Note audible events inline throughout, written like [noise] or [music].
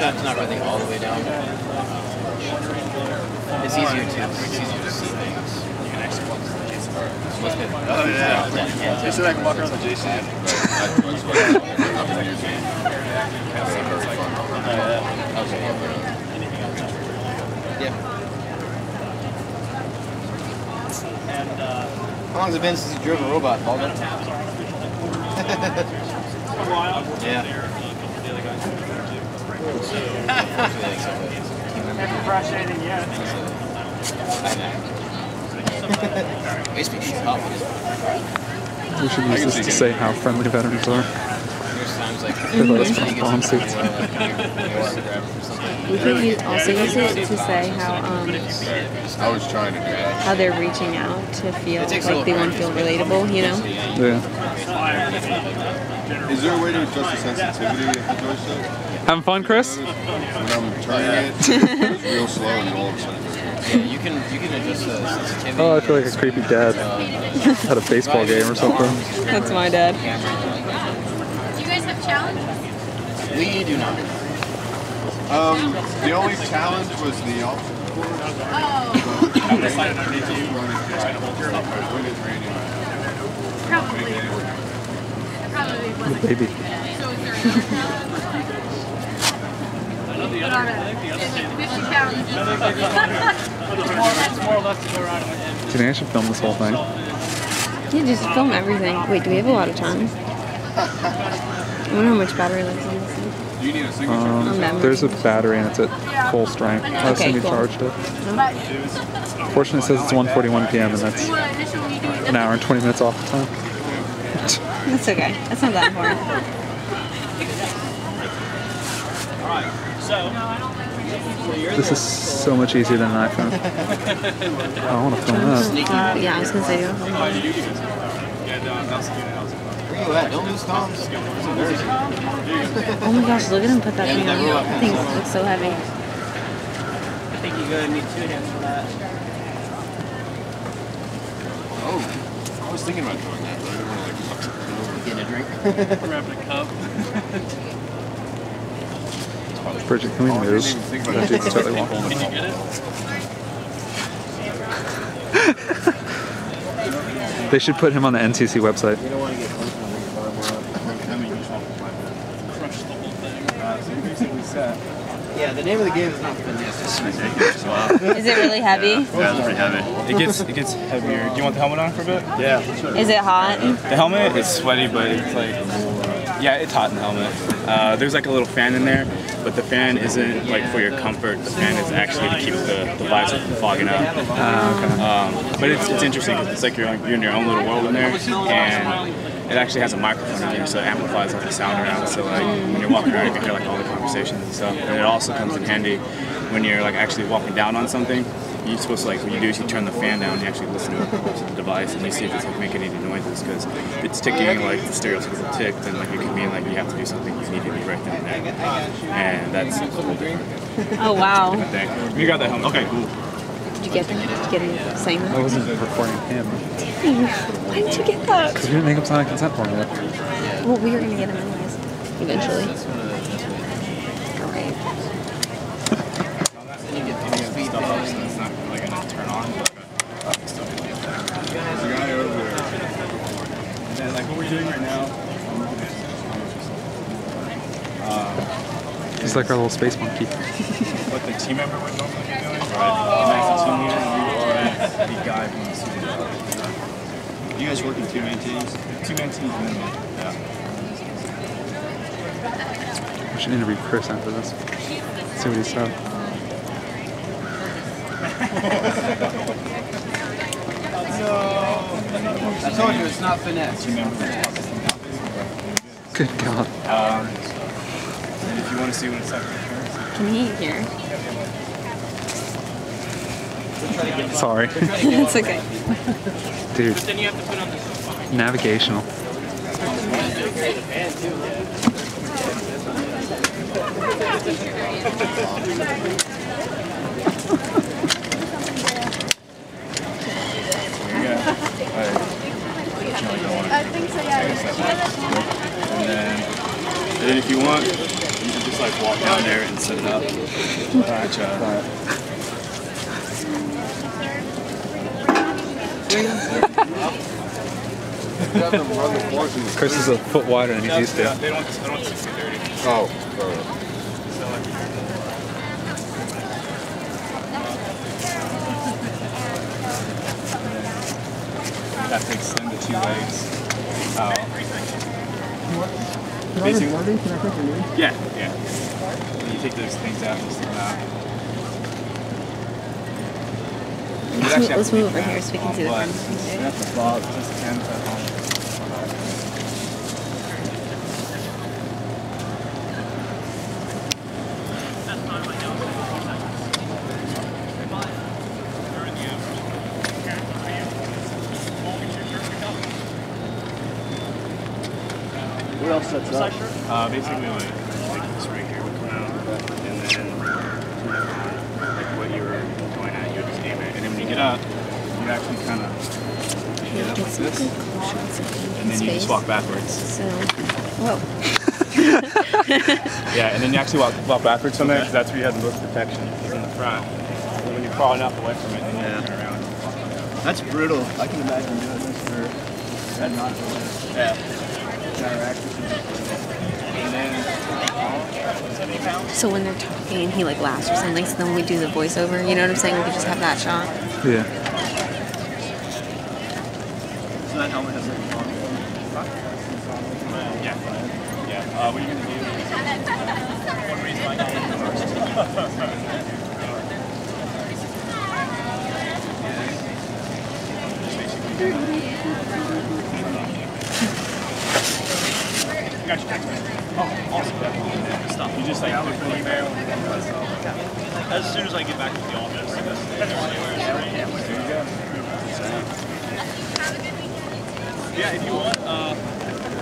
sometimes not running all the way down. It's easier to it's easier to see things. You can actually walk around the JC. Most people. Oh, yeah. They said I can walk around the JC. [laughs] Oh, yeah. How long has it been since you drove a robot, Paul? [laughs] yeah. Crashed anything yet. Makes me shut. We should use this to say how friendly veterans are. There's times like They let us put bomb suits. We could use, also use it to say how um, I was trying to do that. how they're reaching out to feel like they want to feel relatable, you know? Yeah. Is there a way to adjust the sensitivity of the joystick? Having fun, Chris? When I'm turning it, it's [laughs] real slow and all of a sudden. Yeah, you can you can adjust the sensitivity. Oh, I feel like a creepy dad at a baseball game or something. That's my dad. Do you guys have challenges? We do not. Um, the only challenge was the obstacle course. Oh, When it's raining. probably. Probably wasn't. Baby. So is there? Put on a, it's 50 pounds. It's more or less to go around and Do you think I should film this whole thing? Yeah, just film everything. Wait, do we have a lot of time? I wonder how much battery life is on this thing. You need a signature? Um, there's a battery and it's at full strength. I assume Okay, you cool. charged it. Fortunately, it says it's 1:41 p.m. and that's you want to initially do an hour and 20 minutes off the time. That's okay. That's not that important. This is so much easier than an iPhone. I don't want to film that. Uh, yeah, I was gonna say, do you want to film Where you at? Don't lose comms. Oh my gosh, look at him put that thing on. That thing looks so heavy. I think you're gonna need two hands for that. Oh, I was thinking about doing that, Getting a drink. [laughs] Grabbing a cup. Bridget, can we I didn't move? even think about That it. dude's totally walking. Did you get it? They should put him on the NCC website. You don't want to get close when you're far more. Crush the whole thing. Yeah, the name of the game is not finesse. [laughs] Is it really heavy? Yeah, it's pretty heavy. It gets it gets heavier. Do you want the helmet on for a bit? Yeah. Is it hot? The helmet is sweaty, but it's like yeah, it's hot in the helmet. Uh, there's like a little fan in there, but the fan isn't like for your comfort. The fan is actually to keep the, the visor from fogging up. Um, but it's, it's interesting because it's like you're, you're in your own little world in there, and it actually has a microphone in here, so it amplifies all the sound around. So like when you're walking around, you can hear like all the conversations and stuff. And it also comes in handy when you're like actually walking down on something. You're supposed to like what you do is you turn the fan down, and you actually listen to the device, and you see if it's like making any noises because if it's ticking like the stereotypical tick, then like it can mean like you have to do something immediately right then and there, and that's a whole different Oh wow. thing. You got that helmet? Okay, cool. Did you get them? Did you get him saying I wasn't recording him. Why did you get that? Because we didn't make him sign a consent form yet. Well, we were gonna get him anyways. Eventually. Alright. Then you get the speed Stuff up, bumps. so it's not really gonna turn on. but still do that. There's a guy over there. And then like what we're doing right now. He's like our little space monkey. what the team member would normally be doing. Right. Max team leader, you are the guy from the studio. You guys working two man teams? Two man teams minimum. Yeah. We should interview Chris after this. See what he said. [laughs] I told you it's not finesse. Team member. Good God. Um, and if you want to see what it's like right here. Can he hear? Sorry. [laughs] It's okay. Dude, Then you have to put on the navigational. I unfortunately don't want to I think so, yeah. and then, and then if you want, you can just just like walk down there and set it up. Gotcha. Have them run the course in the Chris is a foot wider than he's used to. they don't, they don't 60 30. Oh, sorry. That takes them to two legs. Basically, yeah, yeah. When you take those things out, you stick them out. Let's move, have let's to move keep over that here so we can on, see the but front. You have to follow just hands at home. What else sets up? Uh, basically, like, like this right here would come out, and then like what you were going at, you would just aim it, and then when you get up, you actually kind of Hey, up like this, good cool shots of him in and then you just walk backwards. So, whoa. [laughs] Yeah, and then you actually walk, walk backwards from there, because that's where you have the most protection, is in the front. So when you're crawling up away from it, then you turn around. That's brutal. I can imagine doing this for that not Yeah. And then So when they're talking and he like laughs or something, so then we do the voiceover. You know what I'm saying? We could just have that shot. Yeah. so that helmet has like Yeah. Yeah. Uh, what are you going to do? One reason I got Got your text message. Oh, awesome. Stuff. You just like look for the email. As soon as I get back to the office. There you go. Yeah, if you want, uh,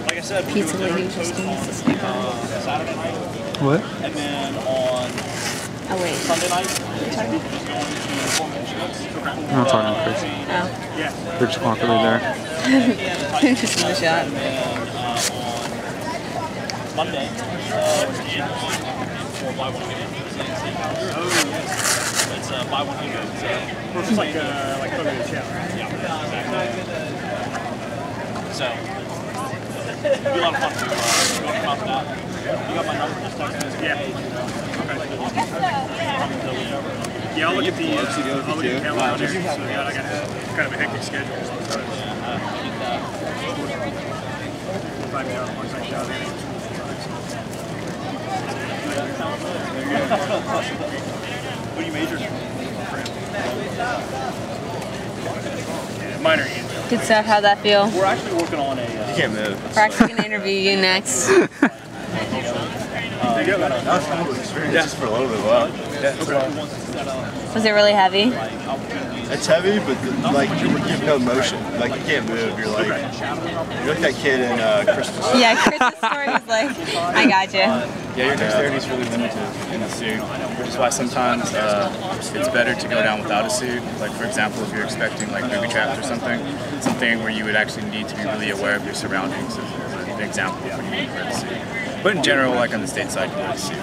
like I said, we're Pizza doing lady dinner just toast gave us on uh, Saturday night, What? and then on Oh wait. Sunday night, we're just going to Foreman I'm not talking to Chris. Oh. They're just awkwardly there. [laughs] just in the shot. And then uh, on Monday, uh, we're in for buy one get one. Oh yes, it's uh, buy one get one. So it's like uh, like Coco Challenge. Yeah, exactly. So it'll be a lot of fun to uh, go about that. You got my number, just text me. Yeah. Okay. Yeah, I'll look at the, uh, I'll look at the calendar there. So, yeah, I got a- kind of a hectic schedule. So, five hours, once I shot What do you major? in. Minor angel. Good stuff. How'd that feel? We're actually working on a. Uh, Can't move. We're actually gonna interview you next. [laughs] Just for a little bit, wow. Was it really heavy? It's heavy, but the, like you, you have no motion. Like you can't move. You're like you're like that kid in uh, Christmas. Yeah, Chris's story was like, I got you. Yeah, your dexterity is really limited in the suit, which is why sometimes uh, it's better to go down without a suit. Like for example, if you're expecting like booby traps or something, something where you would actually need to be really aware of your surroundings is is an example of when you need to wear the suit. But in general, like on the state side, you wear the suit.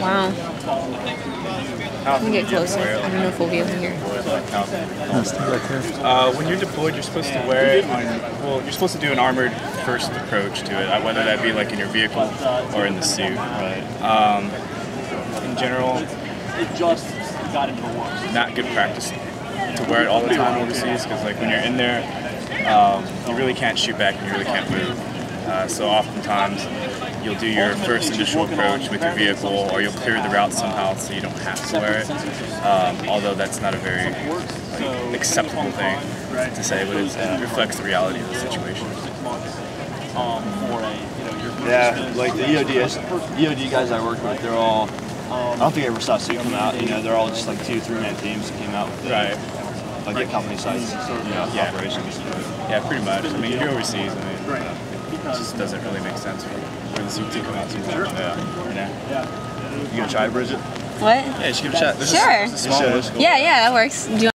Wow. Let me get closer. I don't know if we'll be able to hear. That's the right there. Uh, when you're deployed, you're supposed to wear it on. Well, you're supposed to do an armored first approach to it, uh, whether that be like in your vehicle or in the suit. Right. Um, in general, It just got into the works. not good practice to wear it all the time overseas because like when you're in there, um, you really can't shoot back and you really can't move. Uh, so oftentimes you'll do your first initial approach with your vehicle or you'll clear the route somehow so you don't have to wear it. Um, although that's not a very like, acceptable thing to say, but it's, it reflects the reality of the situation. Um, for a, you know, your Yeah, like the EOD, EOD guys I work with, they're all. I don't think I ever saw a suit come out. You know, they're all just like two, three man teams that came out with the, Right. like the company size, you know, Yeah. operations. Yeah, pretty much. I mean, you're overseas, I mean, it just doesn't really make sense for, for the suit to come out sometimes. Yeah. You know? You gonna try, Bridget? What? Yeah, you should give it a shot. This is- Sure. this is a small Yeah, yeah, that works. Do you